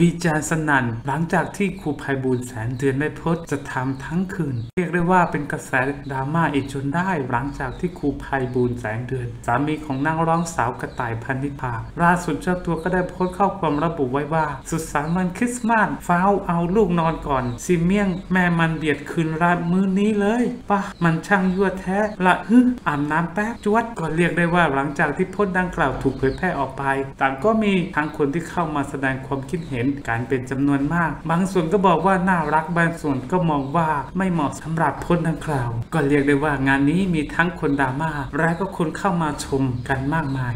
วิจารณ์สนั่น หลังจากที่ครูภัยบูลแสนเดือนได้โพสต์จะทำทั้งคืน เรียกได้ว่าเป็นกระแสดราม่าอีกจนได้ หลังจากที่ครูภัยบูลแสนเดือน สามีของนางร้องสาวกระต่ายพันธิพาล่าสุดเจ้าตัวก็ได้โพสต์ข้อความระบุไว้ว่า สุดสานวันคริสต์มาสฟ้าวเอาลูกนอนก่อนซิเมียง แม่มันเบียดคืนราดมื้อนี้เลยปะมันช่างยั่วแท้ละฮึอาบน้ำแป๊บจวดก็เรียกได้ว่าหลังจากที่โพสต์ดังกล่าวถูกเผยแพร่ออกไป ต่างก็มีทั้งคนที่เข้ามาแสดงความคิดเห็นการเป็นจำนวนมาก บางส่วนก็บอกว่าน่ารักบางส่วนก็มองว่าไม่เหมาะสำหรับพจน์ดังกล่าว ก็เรียกได้ว่างานนี้มีทั้งคนดราม่าและก็คนเข้ามาชมกันมากมาย